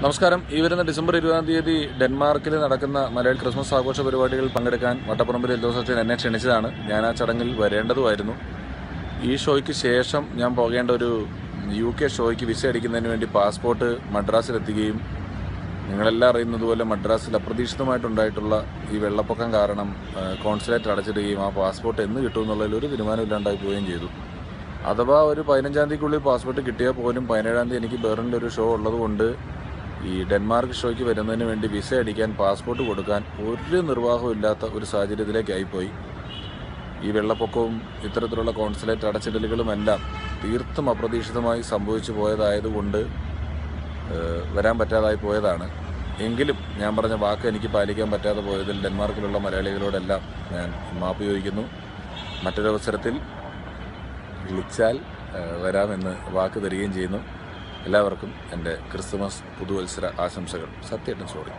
നമസ്കാരം. ഈ വരുന്ന ഡിസംബർ ഇരുപതാം തീയതി ഡെൻമാർക്കിൽ നടക്കുന്ന മലയാളി ക്രിസ്മസ് ആഘോഷ പരിപാടികളിൽ പങ്കെടുക്കാൻ വട്ടപ്പുറമ്പിൽ എൽദോസച്ചൻ എന്നെ ക്ഷണിച്ചതാണ്. ഞാൻ ആ ചടങ്ങിൽ വരേണ്ടതുമായിരുന്നു. ഈ ഷോയ്ക്ക് ശേഷം ഞാൻ പോകേണ്ട ഒരു യു കെ ഷോയ്ക്ക് വിസ അടിക്കുന്നതിന് വേണ്ടി പാസ്പോർട്ട് മദ്രാസിലെത്തുകയും നിങ്ങളെല്ലാം അറിയുന്നതുപോലെ മദ്രാസിൽ അപ്രതീക്ഷിതമായിട്ടുണ്ടായിട്ടുള്ള ഈ വെള്ളപ്പൊക്കം കാരണം കോൺസുലേറ്റ് അടച്ചിടുകയും ആ പാസ്പോർട്ട് എന്ന് കിട്ടുമെന്നുള്ളതിൽ ഒരു തീരുമാനമില്ലാണ്ടായി പോവുകയും ചെയ്തു. അഥവാ ഒരു പതിനഞ്ചാം തീയതിക്കുള്ളിൽ പാസ്പോർട്ട് കിട്ടിയാൽ പോലും പതിനേഴാം തീയതി എനിക്ക് ബെറിന്റെ ഒരു ഷോ ഉള്ളതുകൊണ്ട് ഈ ഡെൻമാർക്ക് ഷോയ്ക്ക് വരുന്നതിന് വേണ്ടി വിസ അടിക്കാൻ പാസ്പോർട്ട് കൊടുക്കാൻ ഒരു നിർവാഹവും ഇല്ലാത്ത ഒരു സാഹചര്യത്തിലേക്കായിപ്പോയി. ഈ വെള്ളപ്പൊക്കവും ഇത്തരത്തിലുള്ള കോൺസുലേറ്റ് അടച്ചിടലുകളുമെല്ലാം തീർത്തും അപ്രതീക്ഷിതമായി സംഭവിച്ചു പോയതായതുകൊണ്ട് വരാൻ പറ്റാതായി പോയതാണ്. എങ്കിലും ഞാൻ പറഞ്ഞ വാക്ക് എനിക്ക് പാലിക്കാൻ പറ്റാതെ പോയതിൽ ഡെൻമാർക്കിലുള്ള മലയാളികളോടെല്ലാം ഞാൻ മാപ്പ് ചോദിക്കുന്നു. മറ്റൊരവസരത്തിൽ വിളിച്ചാൽ വരാമെന്ന് വാക്ക് തരികയും ചെയ്യുന്നു. എല്ലാവർക്കും എന്റെ ക്രിസ്തുമസ് പുതുവത്സര ആശംസകൾ. സത്യമായിട്ടും സോറി